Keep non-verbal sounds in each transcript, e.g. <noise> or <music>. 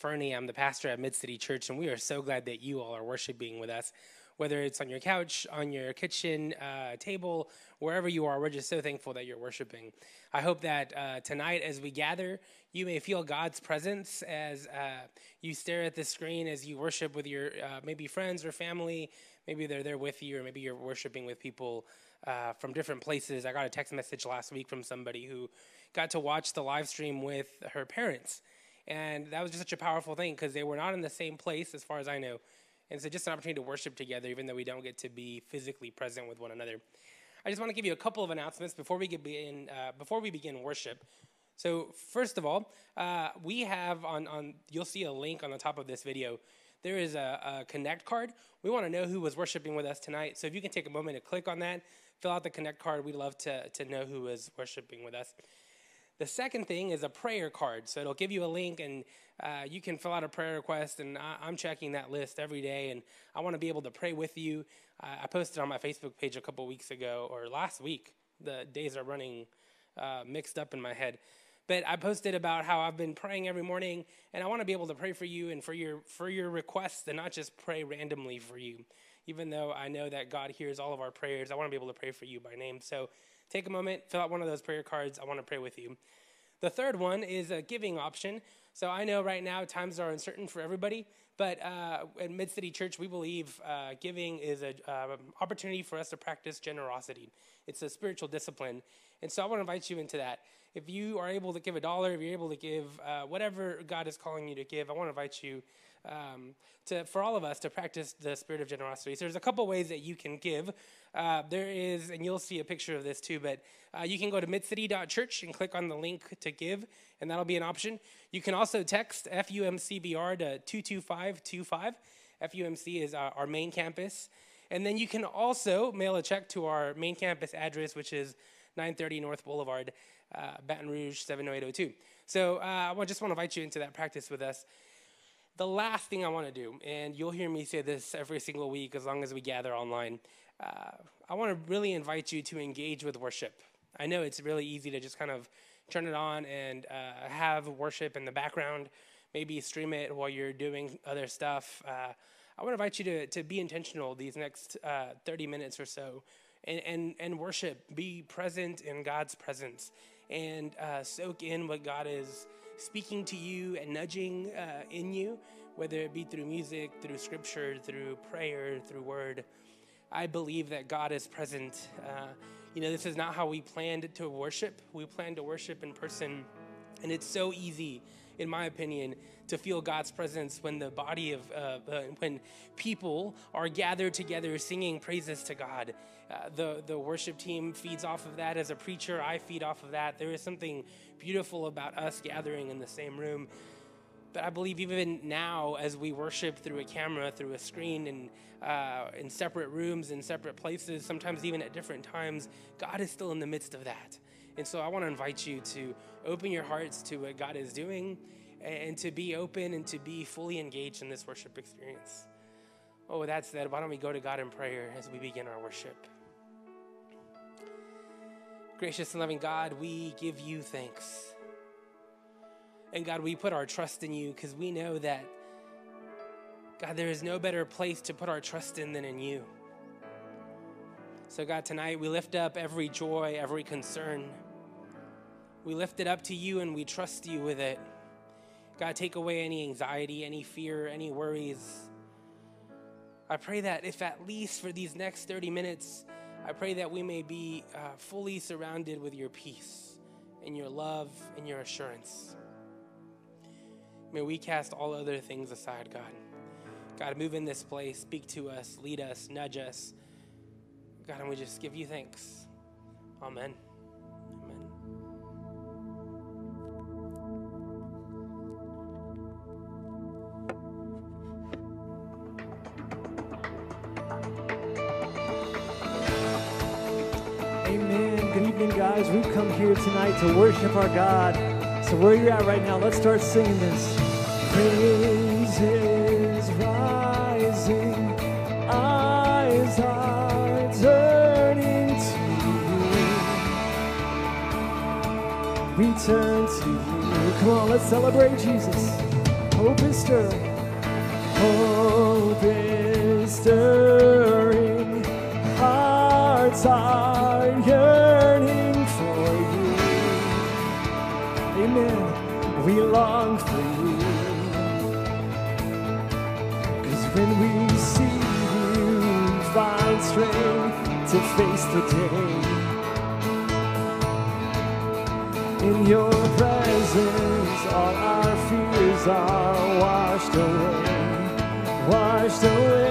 Fernie. I'm the pastor at Mid City Church, and we are so glad that you all are worshiping with us. Whether it's on your couch, on your kitchen uh, table, wherever you are, we're just so thankful that you're worshiping. I hope that uh, tonight, as we gather, you may feel God's presence as uh, you stare at the screen, as you worship with your uh, maybe friends or family. Maybe they're there with you, or maybe you're worshiping with people uh, from different places. I got a text message last week from somebody who got to watch the live stream with her parents. And that was just such a powerful thing because they were not in the same place, as far as I know. And so, just an opportunity to worship together, even though we don't get to be physically present with one another. I just want to give you a couple of announcements before we begin. Uh, before we begin worship. So, first of all, uh, we have on on you'll see a link on the top of this video. There is a, a connect card. We want to know who was worshiping with us tonight. So, if you can take a moment to click on that, fill out the connect card. We'd love to to know who was worshiping with us. The second thing is a prayer card. So it'll give you a link and uh, you can fill out a prayer request. And I, am checking that list every day. And I want to be able to pray with you. Uh, I posted on my Facebook page a couple weeks ago or last week. The days are running uh, mixed up in my head. But I posted about how I've been praying every morning, and I want to be able to pray for you and for your for your requests, and not just pray randomly for you. Even though I know that God hears all of our prayers, I want to be able to pray for you by name. So take a moment, fill out one of those prayer cards. I want to pray with you. The third one is a giving option. So I know right now times are uncertain for everybody, but uh, at Mid City Church, we believe uh, giving is an uh, opportunity for us to practice generosity. It's a spiritual discipline. And so I want to invite you into that. If you are able to give a dollar, if you're able to give uh, whatever God is calling you to give, I want to invite you um, to, for all of us to practice the spirit of generosity. So there's a couple ways that you can give. Uh, there is, and you'll see a picture of this too, but uh, you can go to midcity.church and click on the link to give, and that'll be an option. You can also text FUMCBR to 22525. FUMC is our, our main campus. And then you can also mail a check to our main campus address, which is 930 North Boulevard, uh, Baton Rouge 70802. So uh, I just want to invite you into that practice with us. The last thing I want to do, and you'll hear me say this every single week as long as we gather online, uh, I want to really invite you to engage with worship. I know it's really easy to just kind of turn it on and uh, have worship in the background, maybe stream it while you're doing other stuff. Uh, I want to invite you to, to be intentional these next uh, 30 minutes or so and, and, and worship. Be present in God's presence and uh, soak in what God is speaking to you and nudging uh, in you, whether it be through music, through scripture, through prayer, through word. I believe that God is present. Uh, you know, this is not how we planned to worship. We planned to worship in person. And it's so easy, in my opinion, to feel God's presence when the body of, uh, uh, when people are gathered together singing praises to God. Uh, the, the worship team feeds off of that. As a preacher, I feed off of that. There is something beautiful about us gathering in the same room. But I believe even now, as we worship through a camera, through a screen, and uh, in separate rooms, in separate places, sometimes even at different times, God is still in the midst of that. And so I want to invite you to open your hearts to what God is doing and to be open and to be fully engaged in this worship experience. Oh, with that said, why don't we go to God in prayer as we begin our worship? Gracious and loving God, we give you thanks. And God, we put our trust in you because we know that, God, there is no better place to put our trust in than in you. So, God, tonight we lift up every joy, every concern. We lift it up to you and we trust you with it. God, take away any anxiety, any fear, any worries. I pray that if at least for these next 30 minutes, I pray that we may be uh, fully surrounded with your peace and your love and your assurance. May we cast all other things aside, God. God, move in this place, speak to us, lead us, nudge us. God, and we just give you thanks. Amen. tonight to worship our God. So, where you're at right now, let's start singing this. Praise is rising, eyes are turning to you. We turn to you. Come on, let's celebrate Jesus. Hope is stirring. Hope is stirring. Hearts are we long for you. Cause when we see you, find strength to face the day. In your presence, all our fears are washed away, washed away.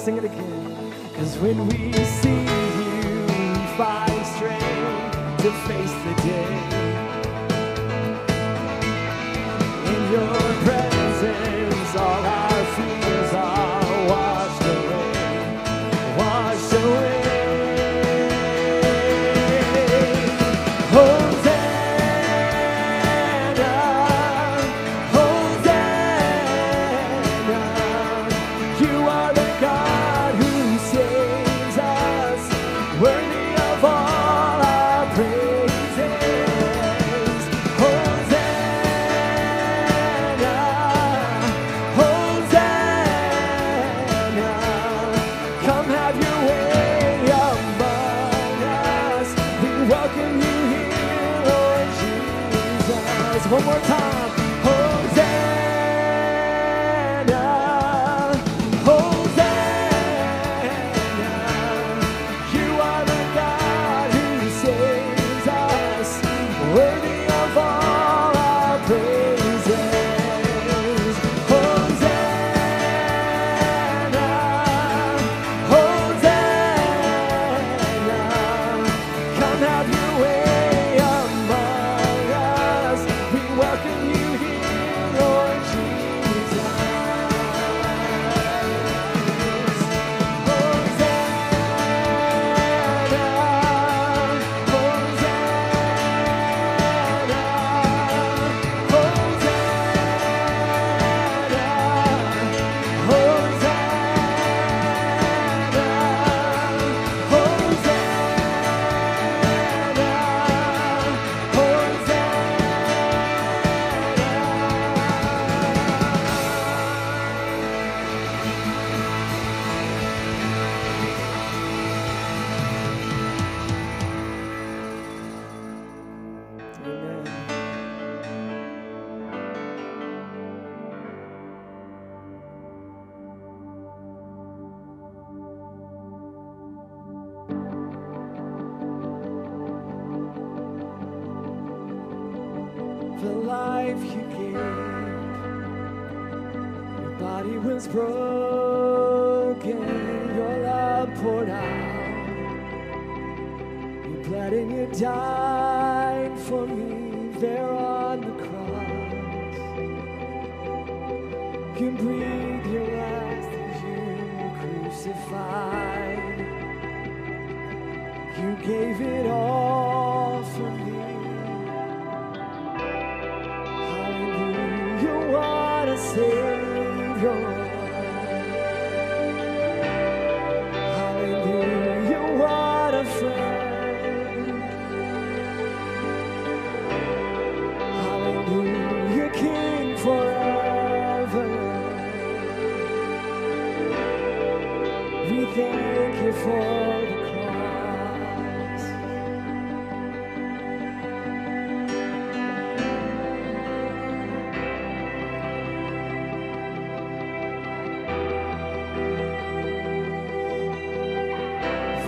sing it again. Cause when we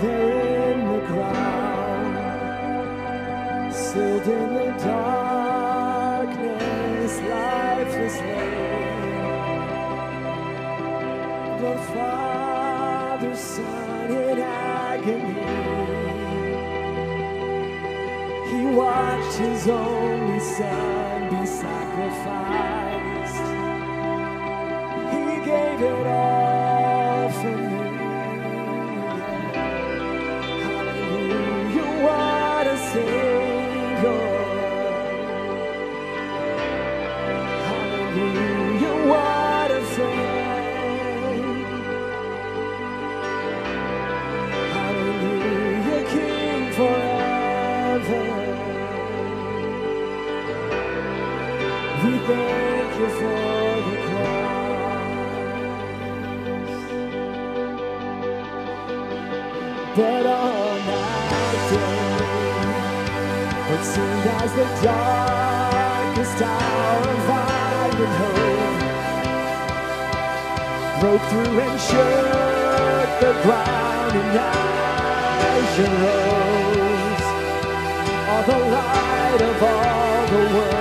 there in the ground, sealed in the darkness, lifeless lay. The Father, Son in agony. He watched his only son be sacrificed. He gave it all. through and shook the ground and I rose, All the light of all the world.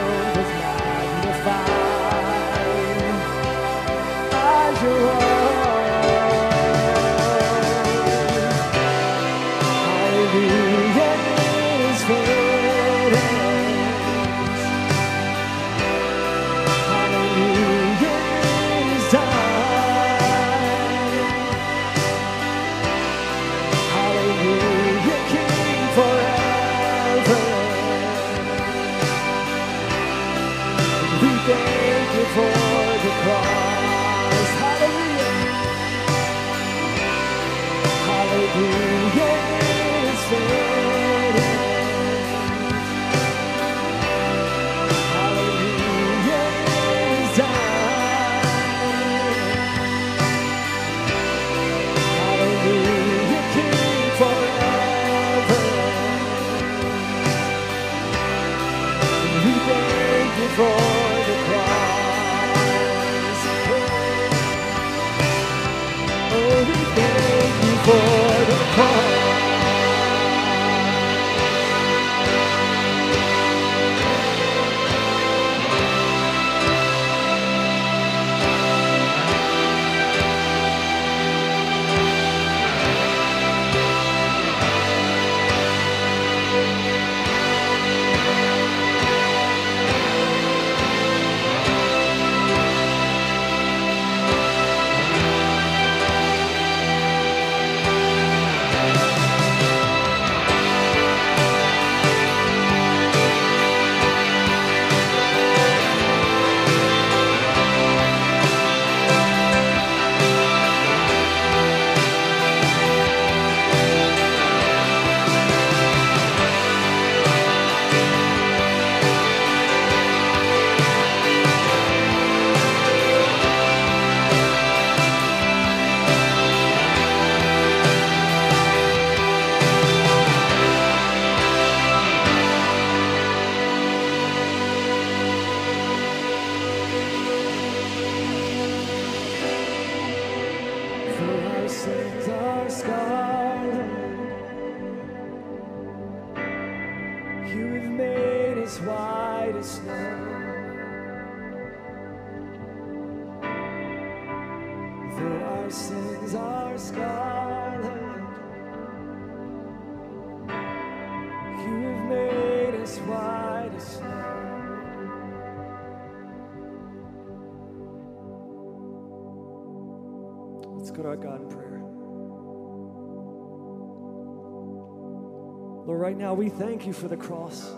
Lord, right now we thank you for the cross.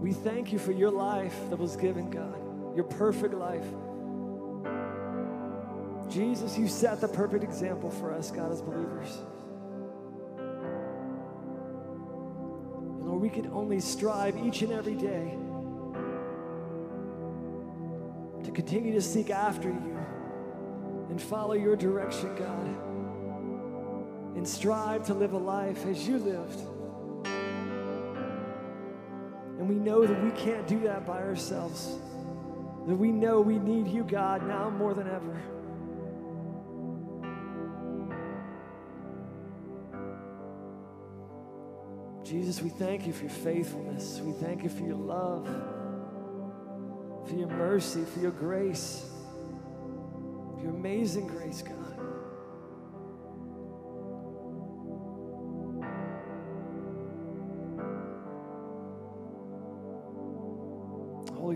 We thank you for your life that was given, God, your perfect life. Jesus, you set the perfect example for us, God, as believers. And Lord, we can only strive each and every day to continue to seek after you and follow your direction, God, and strive to live a life as you lived. And we know that we can't do that by ourselves. That we know we need you, God, now more than ever. Jesus, we thank you for your faithfulness. We thank you for your love, for your mercy, for your grace, your amazing grace, God.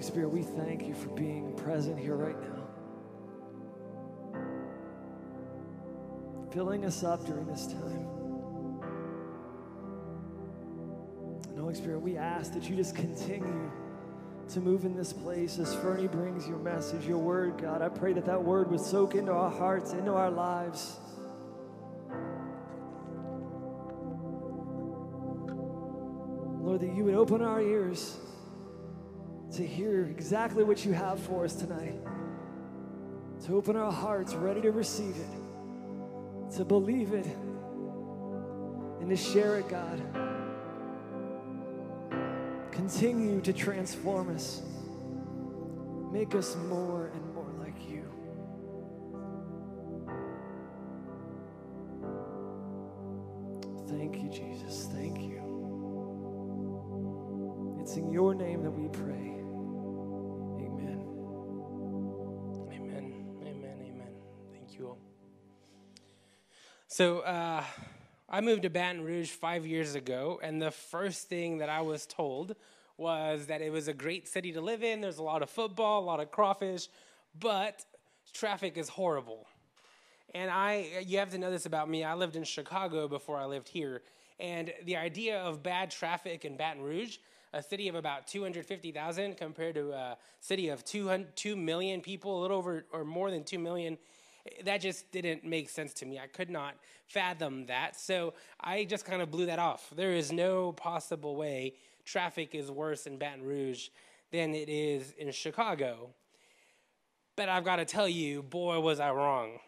Spirit, we thank you for being present here right now, filling us up during this time. And Holy Spirit, we ask that you just continue to move in this place as Fernie brings your message, your word, God. I pray that that word would soak into our hearts, into our lives. Lord, that you would open our ears to hear exactly what you have for us tonight, to open our hearts ready to receive it, to believe it, and to share it, God. Continue to transform us, make us more and more like you. Thank you, Jesus. So, uh, I moved to Baton Rouge five years ago, and the first thing that I was told was that it was a great city to live in. There's a lot of football, a lot of crawfish, but traffic is horrible. And I, you have to know this about me. I lived in Chicago before I lived here. And the idea of bad traffic in Baton Rouge, a city of about 250,000 compared to a city of 2, 2 million people, a little over or more than 2 million, that just didn't make sense to me. I could not fathom that. So I just kind of blew that off. There is no possible way traffic is worse in Baton Rouge than it is in Chicago. But I've got to tell you, boy, was I wrong.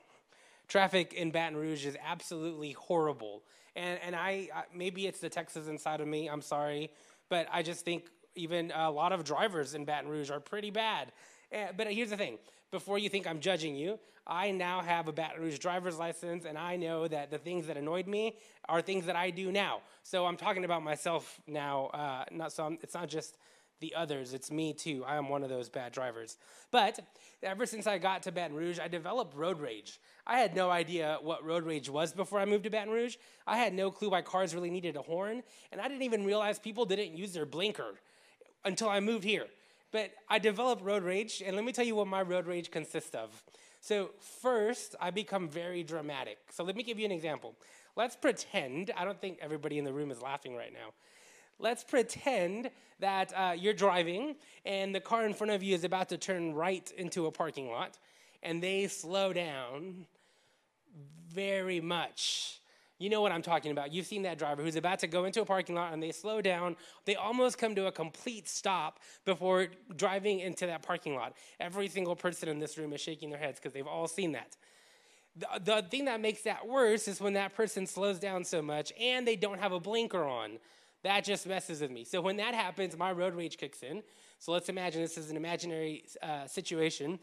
Traffic in Baton Rouge is absolutely horrible. And, and I, I maybe it's the Texas inside of me, I'm sorry, but I just think even a lot of drivers in Baton Rouge are pretty bad. Eh, but here's the thing before you think I'm judging you, I now have a Baton Rouge driver's license, and I know that the things that annoyed me are things that I do now. So I'm talking about myself now. Uh, not so I'm, it's not just the others; it's me too. I am one of those bad drivers. But ever since I got to Baton Rouge, I developed road rage. I had no idea what road rage was before I moved to Baton Rouge. I had no clue why cars really needed a horn, and I didn't even realize people didn't use their blinker until I moved here. But I developed road rage, and let me tell you what my road rage consists of. So, first, I become very dramatic. So, let me give you an example. Let's pretend, I don't think everybody in the room is laughing right now. Let's pretend that uh, you're driving and the car in front of you is about to turn right into a parking lot, and they slow down very much. You know what I'm talking about. You've seen that driver who's about to go into a parking lot and they slow down. They almost come to a complete stop before driving into that parking lot. Every single person in this room is shaking their heads because they've all seen that. The, the thing that makes that worse is when that person slows down so much and they don't have a blinker on. That just messes with me. So when that happens, my road rage kicks in. So let's imagine this is an imaginary uh, situation.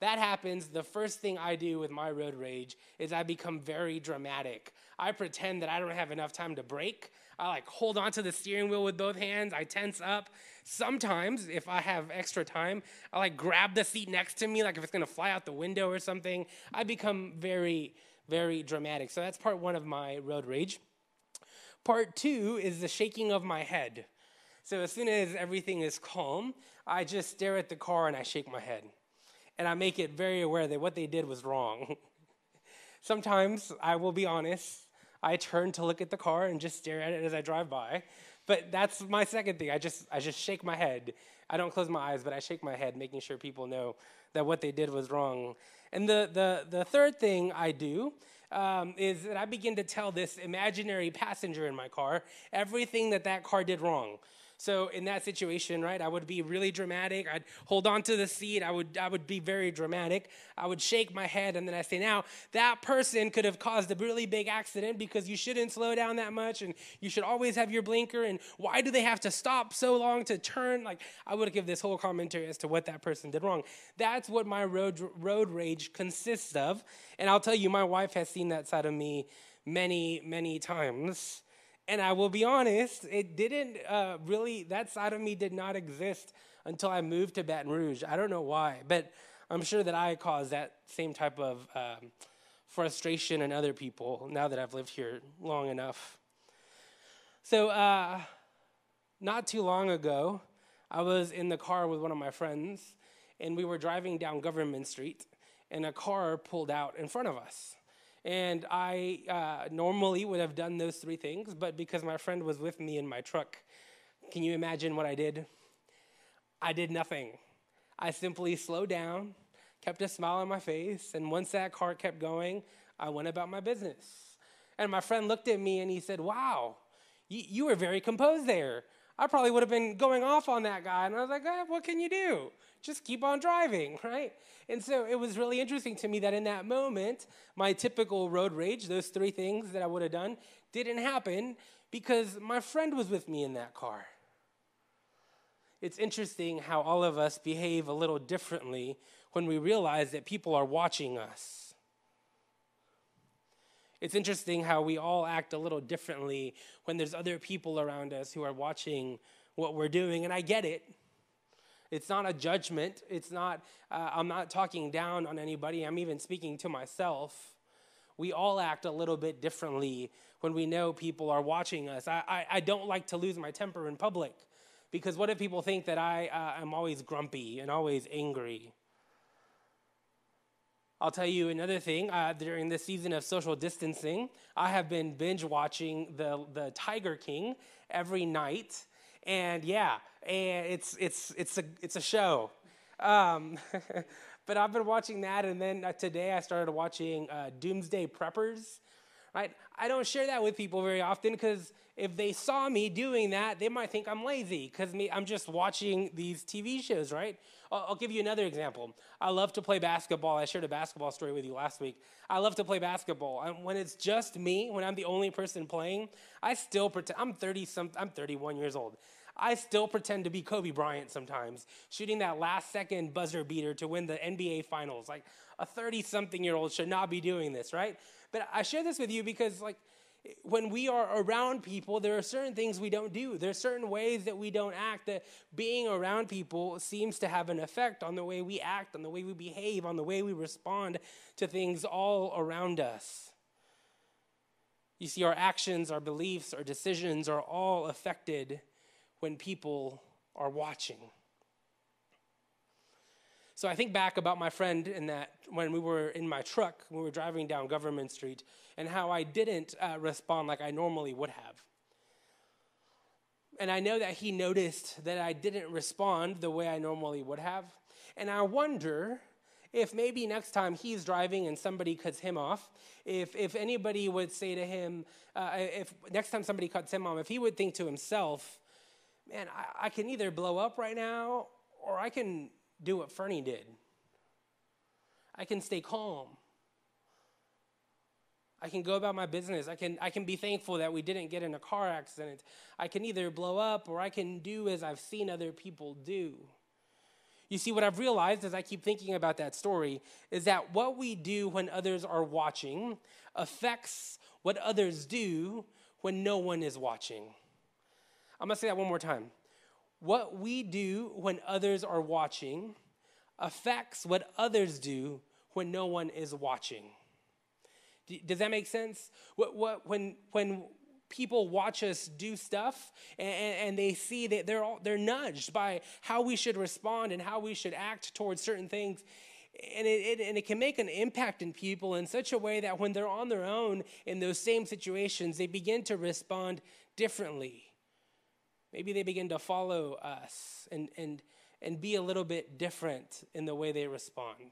That happens, the first thing I do with my road rage is I become very dramatic. I pretend that I don't have enough time to brake. I like hold onto the steering wheel with both hands. I tense up. Sometimes, if I have extra time, I like grab the seat next to me, like if it's gonna fly out the window or something. I become very, very dramatic. So that's part one of my road rage. Part two is the shaking of my head. So as soon as everything is calm, I just stare at the car and I shake my head. And I make it very aware that what they did was wrong. <laughs> Sometimes, I will be honest, I turn to look at the car and just stare at it as I drive by. But that's my second thing. I just I just shake my head. I don't close my eyes, but I shake my head, making sure people know that what they did was wrong. And the the the third thing I do um, is that I begin to tell this imaginary passenger in my car everything that that car did wrong. So in that situation, right, I would be really dramatic. I'd hold on to the seat. I would I would be very dramatic. I would shake my head and then I say, "Now, that person could have caused a really big accident because you shouldn't slow down that much and you should always have your blinker and why do they have to stop so long to turn?" Like I would give this whole commentary as to what that person did wrong. That's what my road road rage consists of. And I'll tell you my wife has seen that side of me many, many times. And I will be honest, it didn't uh, really, that side of me did not exist until I moved to Baton Rouge. I don't know why, but I'm sure that I caused that same type of um, frustration in other people now that I've lived here long enough. So, uh, not too long ago, I was in the car with one of my friends, and we were driving down Government Street, and a car pulled out in front of us. And I uh, normally would have done those three things, but because my friend was with me in my truck, can you imagine what I did? I did nothing. I simply slowed down, kept a smile on my face, and once that car kept going, I went about my business. And my friend looked at me and he said, Wow, you, you were very composed there. I probably would have been going off on that guy. And I was like, eh, What can you do? Just keep on driving, <laughs> right? And so it was really interesting to me that in that moment, my typical road rage, those three things that I would have done, didn't happen because my friend was with me in that car. It's interesting how all of us behave a little differently when we realize that people are watching us. It's interesting how we all act a little differently when there's other people around us who are watching what we're doing. And I get it. It's not a judgment. It's not, uh, I'm not talking down on anybody. I'm even speaking to myself. We all act a little bit differently when we know people are watching us. I, I, I don't like to lose my temper in public because what if people think that I uh, am always grumpy and always angry? I'll tell you another thing. Uh, during this season of social distancing, I have been binge watching the, the Tiger King every night. And yeah, and it's it's it's a it's a show. Um, <laughs> but I've been watching that, and then uh, today I started watching uh, Doomsday Preppers. Right? I don't share that with people very often because if they saw me doing that, they might think I'm lazy because me I'm just watching these TV shows. Right? I'll, give you another example. I love to play basketball. I shared a basketball story with you last week. I love to play basketball. And when it's just me, when I'm the only person playing, I still pretend. I'm 30 some. I'm 31 years old. I still pretend to be Kobe Bryant sometimes, shooting that last second buzzer beater to win the NBA finals. Like a 30 something year old should not be doing this, right? But I share this with you because, like, when we are around people, there are certain things we don't do. There are certain ways that we don't act that being around people seems to have an effect on the way we act, on the way we behave, on the way we respond to things all around us. You see, our actions, our beliefs, our decisions are all affected when people are watching. So I think back about my friend in that when we were in my truck, we were driving down Government Street, and how I didn't uh, respond like I normally would have. And I know that he noticed that I didn't respond the way I normally would have. And I wonder if maybe next time he's driving and somebody cuts him off, if, if anybody would say to him, uh, if next time somebody cuts him off, if he would think to himself, man, I, I can either blow up right now or I can do what Fernie did. I can stay calm. I can go about my business. I can, I can be thankful that we didn't get in a car accident. I can either blow up or I can do as I've seen other people do. You see, what I've realized as I keep thinking about that story is that what we do when others are watching affects what others do when no one is watching. I'm gonna say that one more time. What we do when others are watching affects what others do when no one is watching. Does that make sense? What, what, when, when people watch us do stuff and, and they see that they're, all, they're nudged by how we should respond and how we should act towards certain things, and it, it, and it can make an impact in people in such a way that when they're on their own in those same situations, they begin to respond differently. Maybe they begin to follow us and, and, and be a little bit different in the way they respond.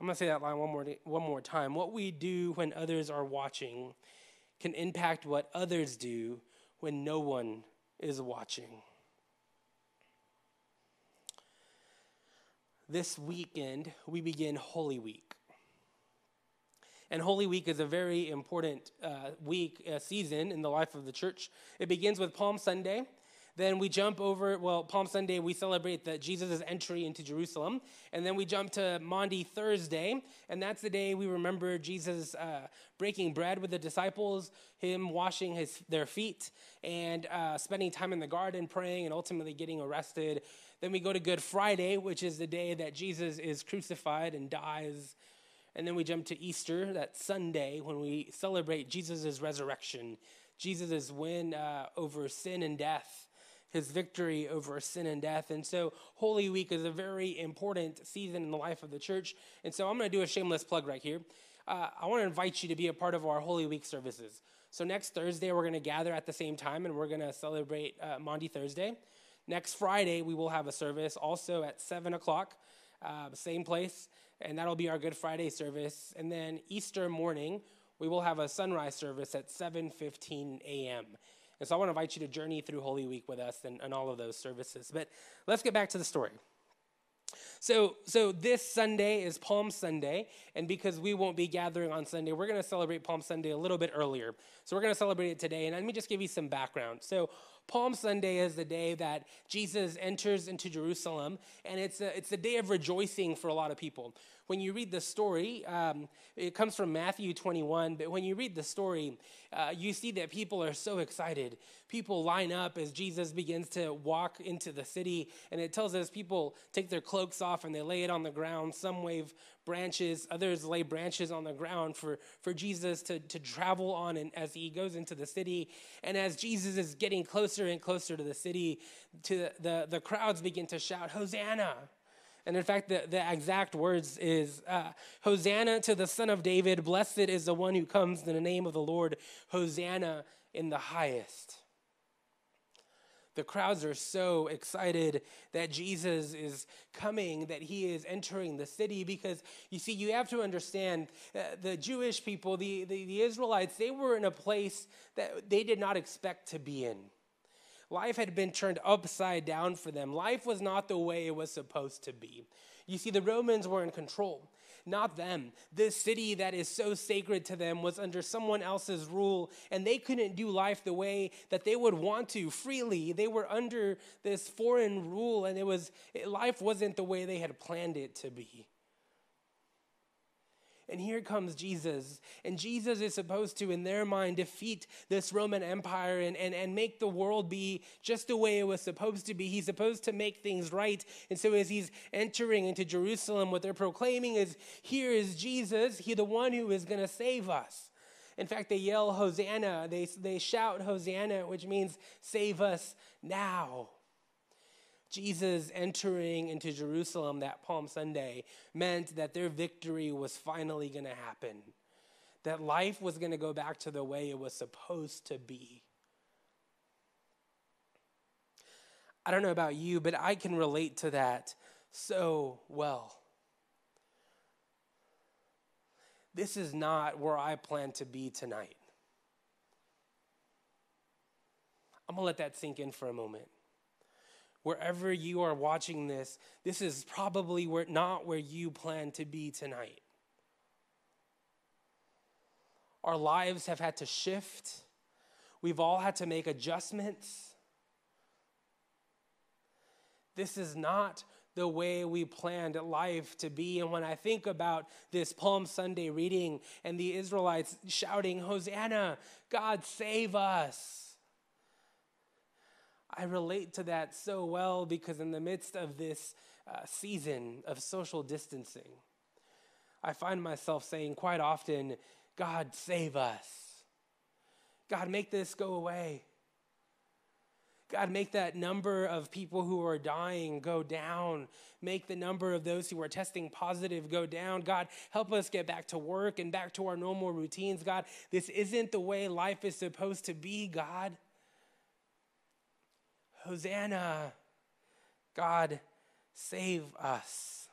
I'm going to say that line one more, one more time. What we do when others are watching can impact what others do when no one is watching. This weekend, we begin Holy Week. And Holy Week is a very important uh, week, uh, season in the life of the church. It begins with Palm Sunday. Then we jump over, well, Palm Sunday, we celebrate that Jesus' entry into Jerusalem. And then we jump to Maundy Thursday, and that's the day we remember Jesus uh, breaking bread with the disciples, him washing his, their feet, and uh, spending time in the garden praying, and ultimately getting arrested. Then we go to Good Friday, which is the day that Jesus is crucified and dies. And then we jump to Easter, that Sunday, when we celebrate Jesus' resurrection, Jesus' win uh, over sin and death his victory over sin and death. And so, Holy Week is a very important season in the life of the church. And so, I'm going to do a shameless plug right here. Uh, I want to invite you to be a part of our Holy Week services. So, next Thursday, we're going to gather at the same time and we're going to celebrate uh, Maundy Thursday. Next Friday, we will have a service also at 7 o'clock, uh, same place, and that'll be our Good Friday service. And then Easter morning, we will have a sunrise service at 7:15 a.m. And so I want to invite you to journey through Holy Week with us and, and all of those services. But let's get back to the story. So, so this Sunday is Palm Sunday, and because we won't be gathering on Sunday, we're going to celebrate Palm Sunday a little bit earlier. So we're going to celebrate it today, and let me just give you some background. So Palm Sunday is the day that Jesus enters into Jerusalem, and it's a, it's a day of rejoicing for a lot of people when you read the story, um, it comes from Matthew 21, but when you read the story, uh, you see that people are so excited. People line up as Jesus begins to walk into the city, and it tells us people take their cloaks off and they lay it on the ground. Some wave branches, others lay branches on the ground for, for Jesus to, to travel on and as he goes into the city. And as Jesus is getting closer and closer to the city, to the, the, the crowds begin to shout, Hosanna! And in fact, the, the exact words is uh, Hosanna to the Son of David, blessed is the one who comes in the name of the Lord, Hosanna in the highest. The crowds are so excited that Jesus is coming, that he is entering the city, because you see, you have to understand uh, the Jewish people, the, the, the Israelites, they were in a place that they did not expect to be in. Life had been turned upside down for them. Life was not the way it was supposed to be. You see, the Romans were in control, not them. This city that is so sacred to them was under someone else's rule, and they couldn't do life the way that they would want to freely. They were under this foreign rule, and it was life wasn't the way they had planned it to be. And here comes Jesus. And Jesus is supposed to, in their mind, defeat this Roman Empire and, and, and make the world be just the way it was supposed to be. He's supposed to make things right. And so, as he's entering into Jerusalem, what they're proclaiming is here is Jesus, he the one who is going to save us. In fact, they yell Hosanna. They, they shout Hosanna, which means save us now. Jesus entering into Jerusalem that Palm Sunday meant that their victory was finally going to happen, that life was going to go back to the way it was supposed to be. I don't know about you, but I can relate to that so well. This is not where I plan to be tonight. I'm going to let that sink in for a moment wherever you are watching this, this is probably where, not where you plan to be tonight. Our lives have had to shift. We've all had to make adjustments. This is not the way we planned life to be. And when I think about this Palm Sunday reading and the Israelites shouting, Hosanna, God save us. I relate to that so well because in the midst of this uh, season of social distancing, I find myself saying quite often, God save us. God, make this go away. God, make that number of people who are dying go down. Make the number of those who are testing positive go down. God, help us get back to work and back to our normal routines. God, this isn't the way life is supposed to be, God. Hosanna. God, save us.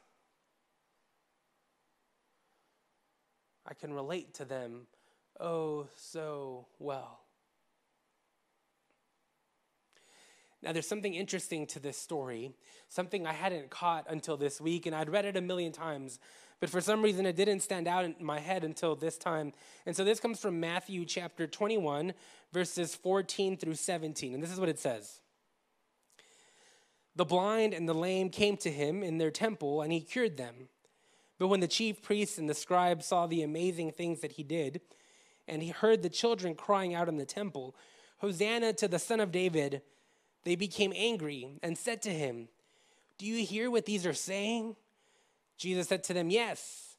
I can relate to them oh so well. Now, there's something interesting to this story, something I hadn't caught until this week, and I'd read it a million times, but for some reason it didn't stand out in my head until this time. And so this comes from Matthew chapter 21, verses 14 through 17. And this is what it says The blind and the lame came to him in their temple, and he cured them. But when the chief priests and the scribes saw the amazing things that he did, and he heard the children crying out in the temple, Hosanna to the Son of David, they became angry and said to him, Do you hear what these are saying? Jesus said to them, Yes.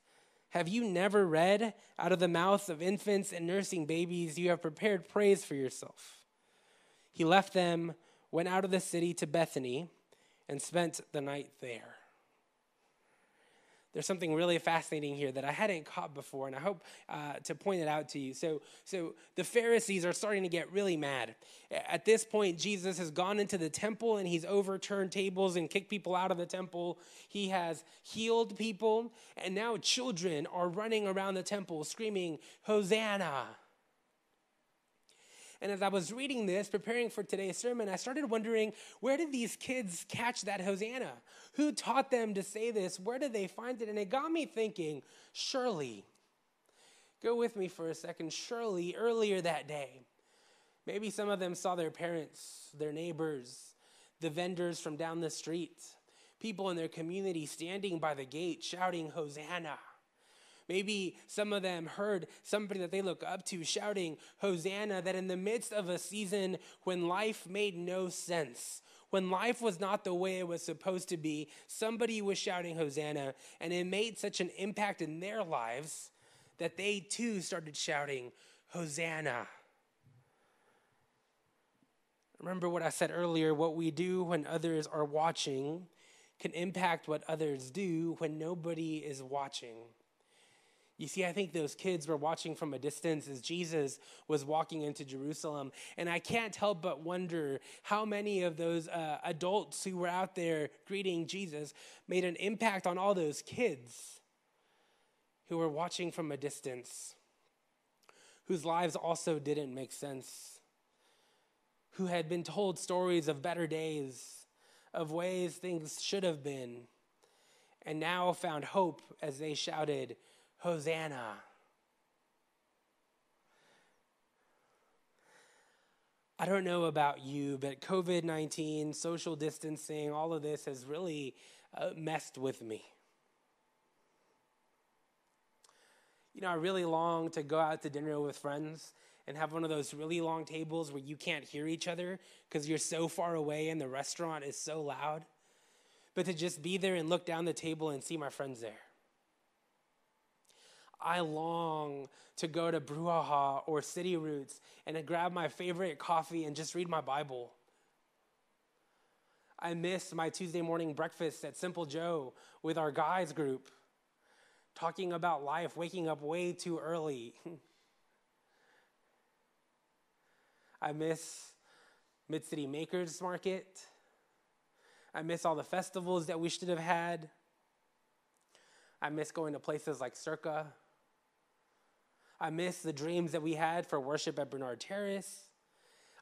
Have you never read, Out of the mouths of infants and nursing babies, you have prepared praise for yourself? He left them, went out of the city to Bethany, and spent the night there there's something really fascinating here that I hadn't caught before, and I hope uh, to point it out to you. So, so the Pharisees are starting to get really mad. At this point, Jesus has gone into the temple and he's overturned tables and kicked people out of the temple. He has healed people, and now children are running around the temple screaming, Hosanna! And as I was reading this, preparing for today's sermon, I started wondering where did these kids catch that Hosanna? Who taught them to say this? Where did they find it? And it got me thinking, surely, go with me for a second, surely earlier that day, maybe some of them saw their parents, their neighbors, the vendors from down the street, people in their community standing by the gate shouting, Hosanna. Maybe some of them heard somebody that they look up to shouting, Hosanna, that in the midst of a season when life made no sense, when life was not the way it was supposed to be, somebody was shouting Hosanna, and it made such an impact in their lives that they too started shouting Hosanna. Remember what I said earlier what we do when others are watching can impact what others do when nobody is watching. You see, I think those kids were watching from a distance as Jesus was walking into Jerusalem. And I can't help but wonder how many of those uh, adults who were out there greeting Jesus made an impact on all those kids who were watching from a distance, whose lives also didn't make sense, who had been told stories of better days, of ways things should have been, and now found hope as they shouted, Hosanna. I don't know about you, but COVID 19, social distancing, all of this has really uh, messed with me. You know, I really long to go out to dinner with friends and have one of those really long tables where you can't hear each other because you're so far away and the restaurant is so loud. But to just be there and look down the table and see my friends there. I long to go to Brouhaha or City Roots and to grab my favorite coffee and just read my Bible. I miss my Tuesday morning breakfast at Simple Joe with our guys group, talking about life, waking up way too early. <laughs> I miss Mid City Makers Market. I miss all the festivals that we should have had. I miss going to places like Circa. I miss the dreams that we had for worship at Bernard Terrace.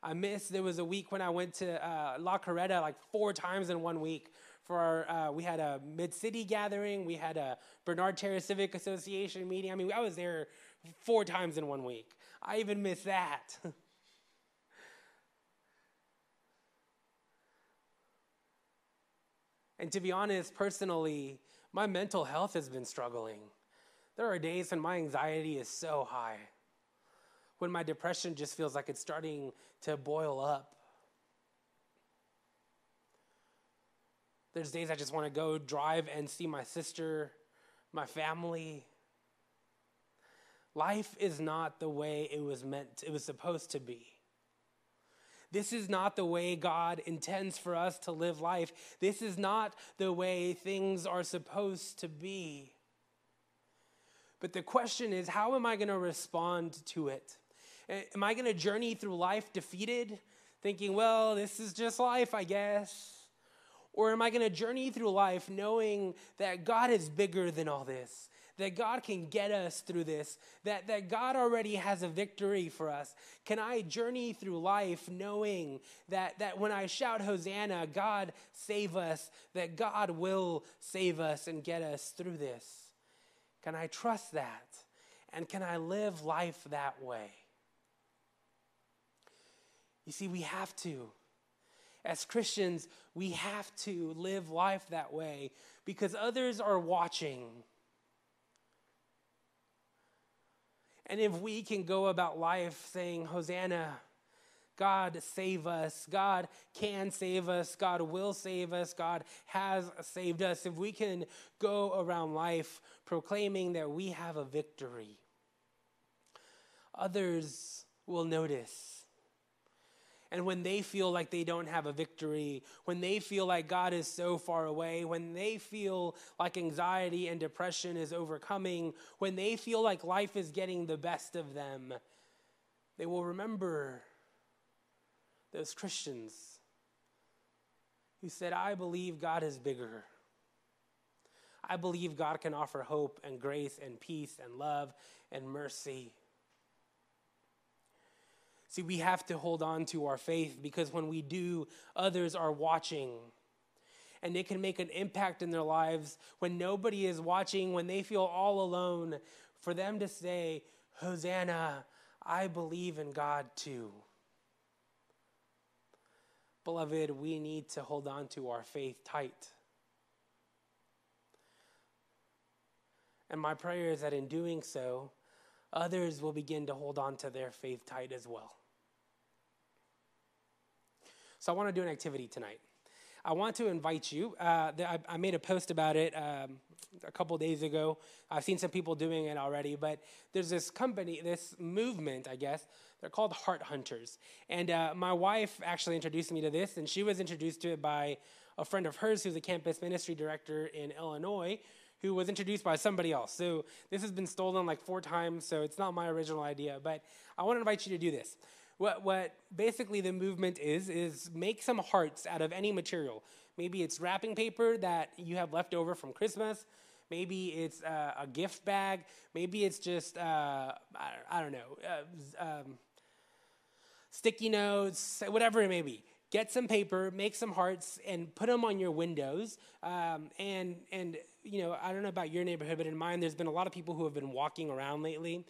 I miss there was a week when I went to uh, La Carreta like four times in one week. For our, uh, we had a mid city gathering, we had a Bernard Terrace Civic Association meeting. I mean, I was there four times in one week. I even miss that. <laughs> And to be honest, personally, my mental health has been struggling. There are days when my anxiety is so high, when my depression just feels like it's starting to boil up. There's days I just want to go drive and see my sister, my family. Life is not the way it was meant, it was supposed to be. This is not the way God intends for us to live life. This is not the way things are supposed to be. But the question is how am I going to respond to it? Am I going to journey through life defeated, thinking, well, this is just life, I guess? Or am I going to journey through life knowing that God is bigger than all this? That God can get us through this, that, that God already has a victory for us. Can I journey through life knowing that, that when I shout Hosanna, God save us, that God will save us and get us through this? Can I trust that? And can I live life that way? You see, we have to. As Christians, we have to live life that way because others are watching. And if we can go about life saying, Hosanna, God save us, God can save us, God will save us, God has saved us, if we can go around life proclaiming that we have a victory, others will notice. And when they feel like they don't have a victory, when they feel like God is so far away, when they feel like anxiety and depression is overcoming, when they feel like life is getting the best of them, they will remember those Christians who said, I believe God is bigger. I believe God can offer hope and grace and peace and love and mercy. See, we have to hold on to our faith because when we do, others are watching. And it can make an impact in their lives when nobody is watching, when they feel all alone, for them to say, Hosanna, I believe in God too. Beloved, we need to hold on to our faith tight. And my prayer is that in doing so, others will begin to hold on to their faith tight as well. So I want to do an activity tonight. I want to invite you. Uh, I, made a post about it um, a couple days ago. I've seen some people doing it already, but there's this company, this movement, I guess. They're called Heart Hunters. And uh, my wife actually introduced me to this, and she was introduced to it by a friend of hers who's a campus ministry director in Illinois who was introduced by somebody else. So this has been stolen like four times, so it's not my original idea, but I want to invite you to do this. What, what basically the movement is, is make some hearts out of any material. Maybe it's wrapping paper that you have left over from Christmas. Maybe it's uh, a gift bag. Maybe it's just, uh, I, I, don't know, uh, um, sticky notes, whatever it may be. Get some paper, make some hearts, and put them on your windows. Um, and, and, you know, I don't know about your neighborhood, but in mine, there's been a lot of people who have been walking around lately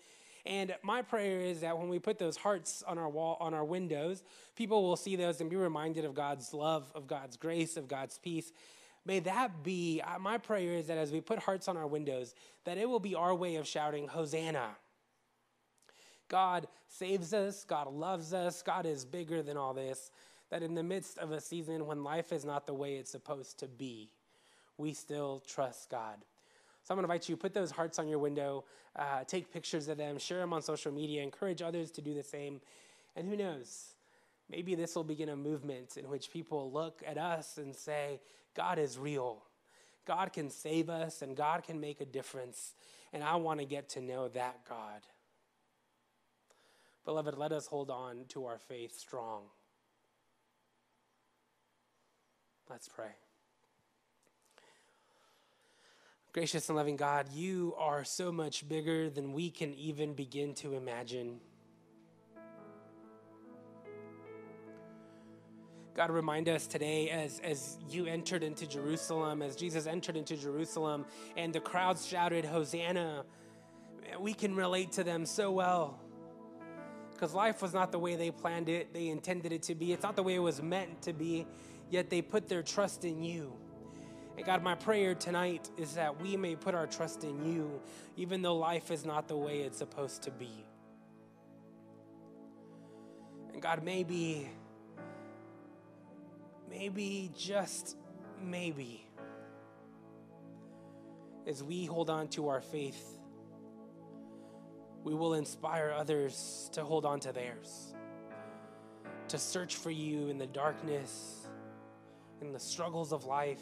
and my prayer is that when we put those hearts on our wall, on our windows, people will see those and be reminded of God's love, of God's grace, of God's peace. May that be uh, my prayer is that as we put hearts on our windows, that it will be our way of shouting, Hosanna. God saves us, God loves us, God is bigger than all this. That in the midst of a season when life is not the way it's supposed to be, we still trust God. So I'm going to invite you, put those hearts on your window, uh, take pictures of them, share them on social media, encourage others to do the same. And who knows, maybe this will begin a movement in which people look at us and say, God is real. God can save us and God can make a difference. And I want to get to know that God. Beloved, let us hold on to our faith strong. Let's pray. Gracious and loving God, you are so much bigger than we can even begin to imagine. God, remind us today as, as you entered into Jerusalem, as Jesus entered into Jerusalem, and the crowds shouted, Hosanna. We can relate to them so well. Because life was not the way they planned it, they intended it to be. It's not the way it was meant to be, yet they put their trust in you. And God, my prayer tonight is that we may put our trust in you, even though life is not the way it's supposed to be. And God, maybe, maybe, just maybe, as we hold on to our faith, we will inspire others to hold on to theirs, to search for you in the darkness, in the struggles of life,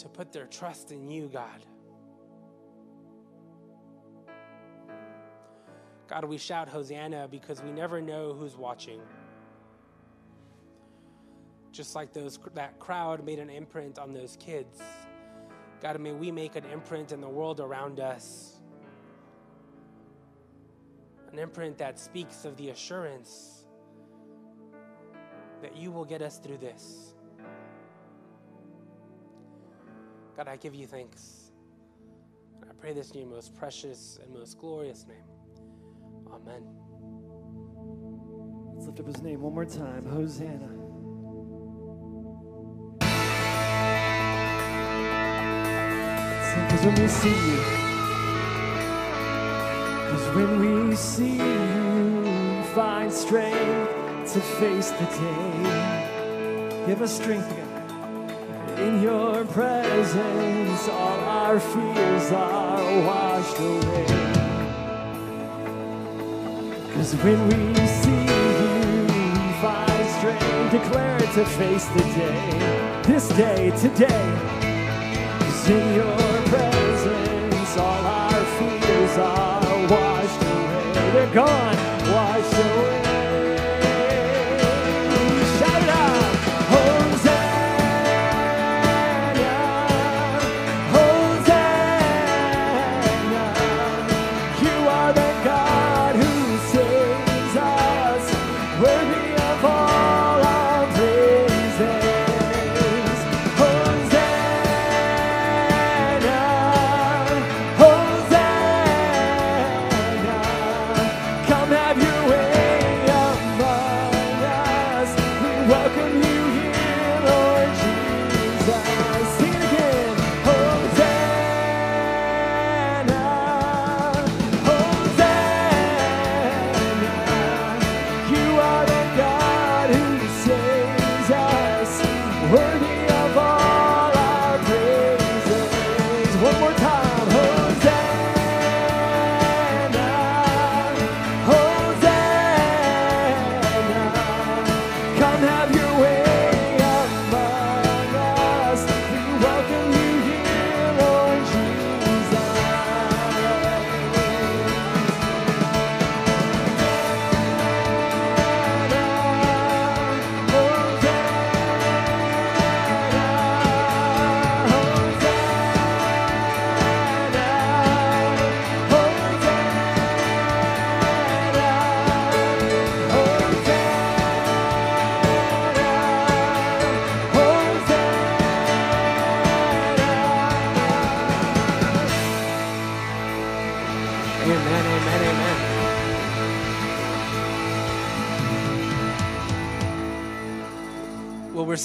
to put their trust in you, God. God, we shout Hosanna because we never know who's watching. Just like those that crowd made an imprint on those kids. God, may we make an imprint in the world around us an imprint that speaks of the assurance that you will get us through this. God, I give you thanks. I pray this in your most precious and most glorious name. Amen. Let's lift up his name one more time. Hosanna. Because when we see you, because when we see you, find strength to face the day. Give us strength, God. In your presence, all our fears are washed away. Cause when we see you, we find strength, declare it to face the day, this day, today. Cause in your presence, all our fears are washed away. They're gone, washed away.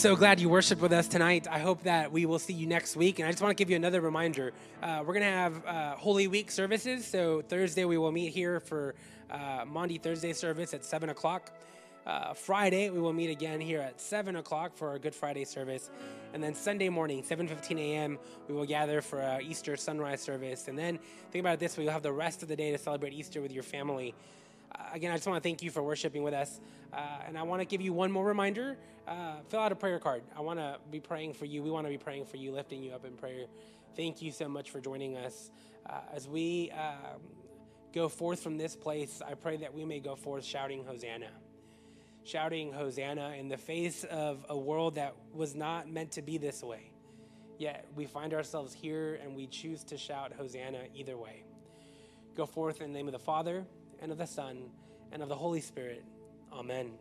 So glad you worshiped with us tonight. I hope that we will see you next week. And I just want to give you another reminder. Uh, we're going to have uh, Holy Week services. So Thursday, we will meet here for uh, Maundy, Thursday service at 7 o'clock. Uh, Friday, we will meet again here at 7 o'clock for our Good Friday service. And then Sunday morning, 7.15 a.m., we will gather for our Easter sunrise service. And then think about this way, you'll have the rest of the day to celebrate Easter with your family. Uh, again, I just want to thank you for worshiping with us. Uh, and I want to give you one more reminder. Uh, fill out a prayer card. I want to be praying for you. We want to be praying for you, lifting you up in prayer. Thank you so much for joining us. Uh, as we um, go forth from this place, I pray that we may go forth shouting Hosanna. Shouting Hosanna in the face of a world that was not meant to be this way. Yet we find ourselves here and we choose to shout Hosanna either way. Go forth in the name of the Father, and of the Son, and of the Holy Spirit. Amen.